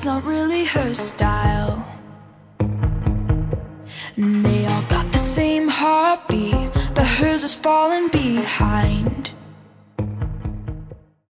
that's not really her style. And they all got the same heartbeat, but hers is falling behind.